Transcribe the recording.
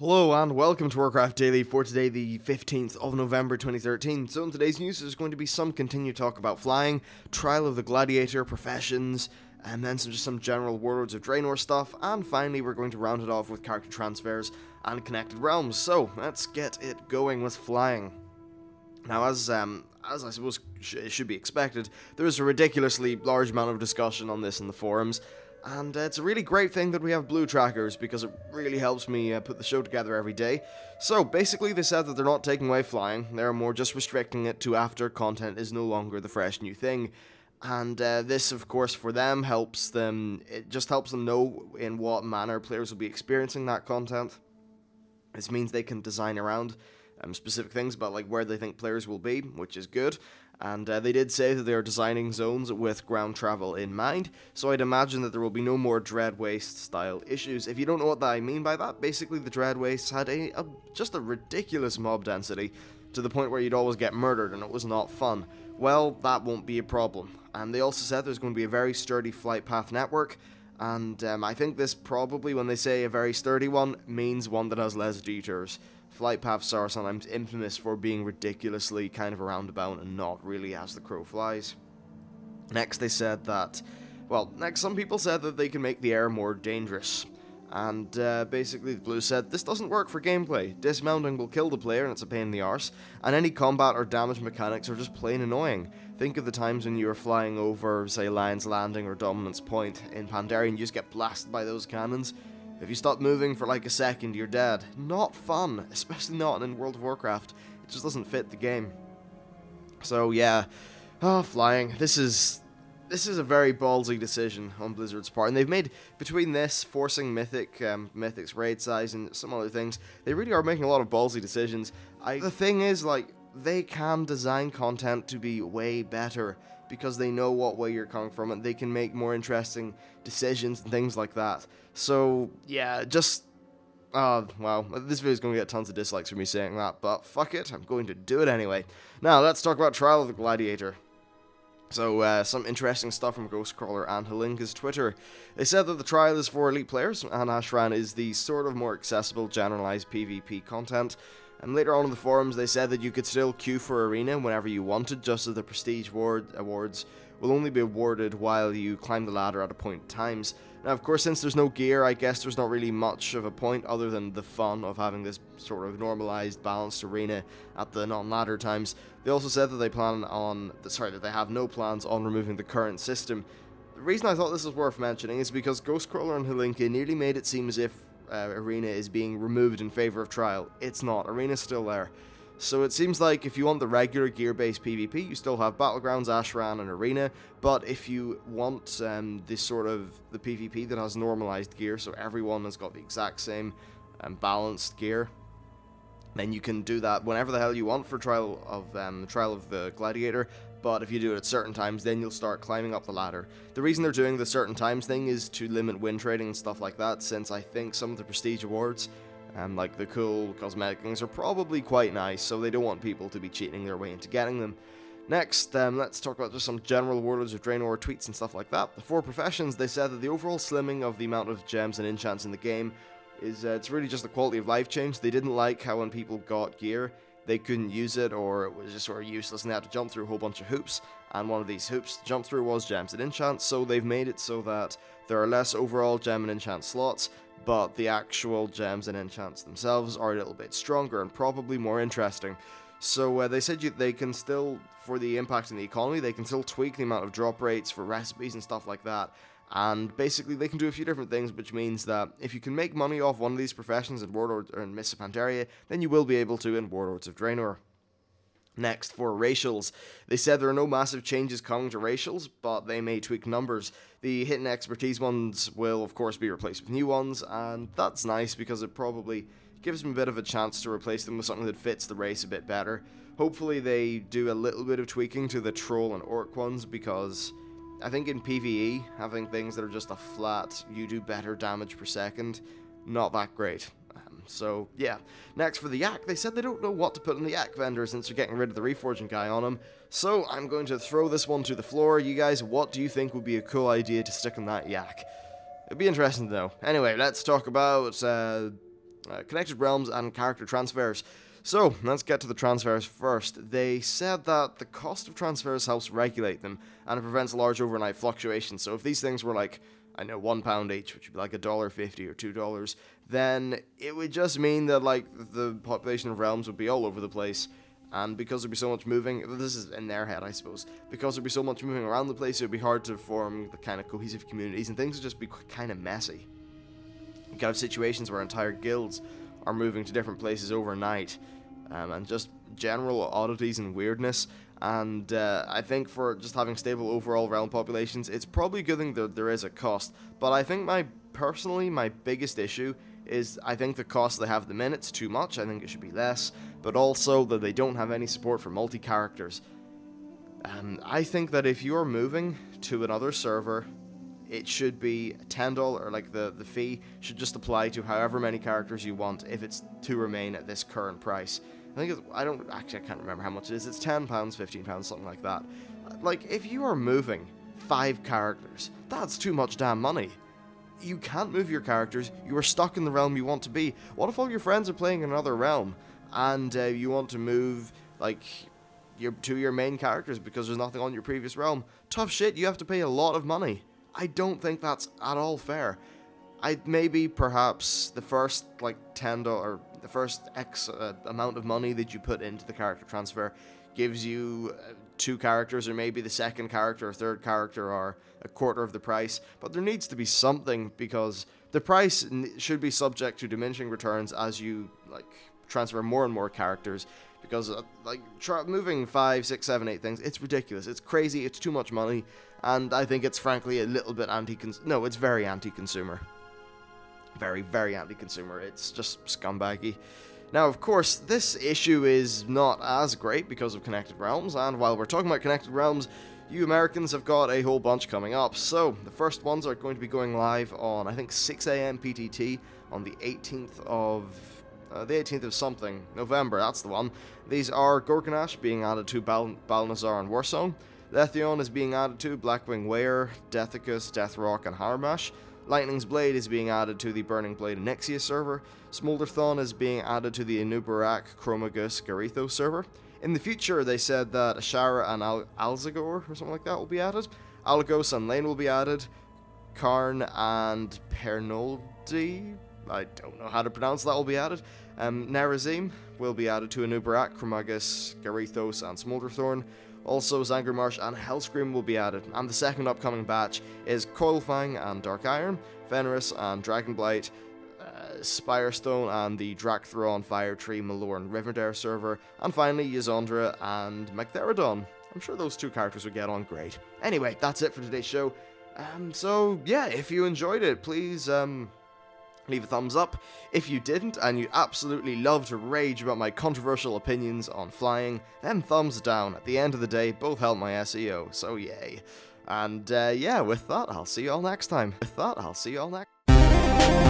Hello and welcome to Warcraft Daily for today, the 15th of November 2013. So, in today's news, there's going to be some continued talk about flying, Trial of the Gladiator, professions, and then some just some general Warlords of Draenor stuff, and finally, we're going to round it off with character transfers and connected realms. So, let's get it going with flying. Now, as um, as I suppose sh- should be expected, there is a ridiculously large amount of discussion on this in the forums, and uh, it's a really great thing that we have blue trackers because it really helps me uh, put the show together every day. So basically, they said that they're not taking away flying, they're more just restricting it to after content is no longer the fresh new thing. And uh, this, of course, for them helps them, it just helps them know in what manner players will be experiencing that content. This means they can design around um, specific things about like where they think players will be, which is good. And uh, they did say that they are designing zones with ground travel in mind, so I'd imagine that there will be no more Dread Waste style issues. If you don't know what I mean by that, basically the Dread Wastes had a, a just a ridiculous mob density to the point where you'd always get murdered and it was not fun. Well, that won't be a problem. And they also said there's going to be a very sturdy flight path network, and um, I think this probably, when they say a very sturdy one, means one that has less detours flight paths are sometimes infamous for being ridiculously kind of a roundabout and not really as the crow flies. Next, they said that, well, next, some people said that they can make the air more dangerous. And uh, basically, the Blue said, This doesn't work for gameplay. Dismounting will kill the player and it's a pain in the arse, and any combat or damage mechanics are just plain annoying. Think of the times when you were flying over, say, Lion's Landing or Dominance Point in Pandaria and you just get blasted by those cannons. If you stop moving for like a second, you're dead. Not fun, especially not in World of Warcraft. It just doesn't fit the game. So yeah, oh, flying. This is this is a very ballsy decision on Blizzard's part, and they've made between this forcing Mythic, um, Mythic's raid size, and some other things. They really are making a lot of ballsy decisions. I, the thing is, like, they can design content to be way better because they know what way you're coming from and they can make more interesting decisions and things like that. So, yeah, just. Oh, well, This video is going to get tons of dislikes for me saying that, but fuck it, I'm going to do it anyway. Now, let's talk about Trial of the Gladiator. So, uh, some interesting stuff from Ghostcrawler and Holinka's Twitter. They said that the trial is for elite players, and Ashran is the sort of more accessible, generalized PvP content. And later on in the forums, they said that you could still queue for Arena whenever you wanted, just as the Prestige award awards will only be awarded while you climb the ladder at appointed times. Now, of course, since there's no gear, I guess there's not really much of a point other than the fun of having this sort of normalized, balanced arena at the non-ladder times. They also said that they plan on, sorry, that they have no plans on removing the current system. The reason I thought this was worth mentioning is because Ghostcrawler and Holinka nearly made it seem as if uh, Arena is being removed in favor of Trial. It's not. Arena's still there. So it seems like if you want the regular gear-based PvP, you still have Battlegrounds, Ashran, and Arena. But if you want um, this sort of the PvP that has normalized gear, so everyone has got the exact same um, balanced gear, then you can do that whenever the hell you want for Trial of um, Trial of the Gladiator. But if you do it at certain times, then you'll start climbing up the ladder. The reason they're doing the certain times thing is to limit win trading and stuff like that, since I think some of the prestige awards and like the cool cosmetic things are probably quite nice, so they don't want people to be cheating their way into getting them. Next, um, let's talk about just some general Warlords of Draenor tweets and stuff like that. The four professions, they said that the overall slimming of the amount of gems and enchants in the game is uh, it's really just the quality of life change. They didn't like how when people got gear, they couldn't use it or it was just sort of useless and they had to jump through a whole bunch of hoops. And one of these hoops to jump through was gems and enchants, so they've made it so that there are less overall gem and enchant slots, but the actual gems and enchants themselves are a little bit stronger and probably more interesting. So uh, they said you, they can still, for the impact in the economy, they can still tweak the amount of drop rates for recipes and stuff like that. And basically, they can do a few different things, which means that if you can make money off one of these professions in Warlords or in Mists of Pandaria, then you will be able to in Warlords of Draenor. Next, for racials, they said there are no massive changes coming to racials, but they may tweak numbers. The hidden expertise ones will, of course, be replaced with new ones, and that's nice because it probably gives them a bit of a chance to replace them with something that fits the race a bit better. Hopefully, they do a little bit of tweaking to the troll and orc ones because I think in PvE, having things that are just a flat, you do better damage per second, not that great. So, yeah. Next for the Yak, they said they don't know what to put in the Yak vendor since they're getting rid of the Reforging guy on him. So, I'm going to throw this one to the floor. You guys, what do you think would be a cool idea to stick in that Yak? It'd be interesting to know. Anyway, let's talk about uh, uh, Connected Realms and character transfers. So, let's get to the transfers first. They said that the cost of transfers helps regulate them, and it prevents large overnight fluctuations. So if these things were like, I know, one pound each, which would be like a dollar fifty or two dollars, then it would just mean that like the population of realms would be all over the place. And because there'd be so much moving, this is in their head, I suppose. Because there'd be so much moving around the place, it would be hard to form the kind of cohesive communities, and things would just be kind of messy. You could have situations where entire guilds are moving to different places overnight, um, and just general oddities and weirdness. And uh, I think for just having stable overall realm populations, it's probably a good thing that there is a cost. But I think my personally my biggest issue is I think the cost they have the minute's too much. I think it should be less, but also that they don't have any support for multi characters. Um, I think that if you're moving to another server it should be $10 or like the, the fee should just apply to however many characters you want if it's to remain at this current price. I think it's, I don't actually I can't remember how much it is. It's ten pounds, fifteen pounds, something like that. Like if you are moving five characters, that's too much damn money. You can't move your characters. You are stuck in the realm you want to be. What if all your friends are playing in another realm, and uh, you want to move like your to your main characters because there's nothing on your previous realm? Tough shit. You have to pay a lot of money. I don't think that's at all fair. I maybe perhaps the first like ten dollar, the first X uh, amount of money that you put into the character transfer gives you uh, two characters, or maybe the second character or third character are a quarter of the price. But there needs to be something because the price should be subject to diminishing returns as you like transfer more and more characters because uh, like moving five, six, seven, eight things, it's ridiculous. It's crazy. It's too much money, and I think it's frankly a little bit anti. No, it's very anti-consumer. Very, very anti-consumer. It's just scumbaggy. Now, of course, this issue is not as great because of Connected Realms, and while we're talking about Connected Realms, you Americans have got a whole bunch coming up. So, the first ones are going to be going live on, I think, 6am PTT on the 18th of uh, the 18th of something, November, that's the one. These are Gorgonash being added to Bal Balnazzar and Warsong. Lethon is being added to Blackwing Lair, Dethecus, Detheroc, and Haomarush. Lightning's Blade is being added to the Burning Blade Onyxia server. Smolderthorn is being added to the Anubarak Chromaggus Garithos server. In the future, they said that Azshara and Al Azgalor, or something like that, will be added. Algos and Lane will be added. Cairne and Perenolde I don't know how to pronounce that will be added. Um, Nathrezim will be added to Anubarak, Chromaggus, Garithos, and Smolderthorn. Also, Zangarmarsh and Hellscream will be added, and the second upcoming batch is Coilfang and Dark Iron, Fenris and Dragonblight, uh, Spirestone and the Drak'Tharon, Fire Tree, Malor, and Rivendare server, and finally Ysondre and Magtheridon. I'm sure those two characters would get on great. Anyway, that's it for today's show. Um, so yeah, if you enjoyed it, please um, leave a thumbs up. If you didn't, and you absolutely love to rage about my controversial opinions on flying, then thumbs down. At the end of the day, both help my SEO, so yay. And uh, yeah, with that, I'll see you all next time. With that, I'll see you all next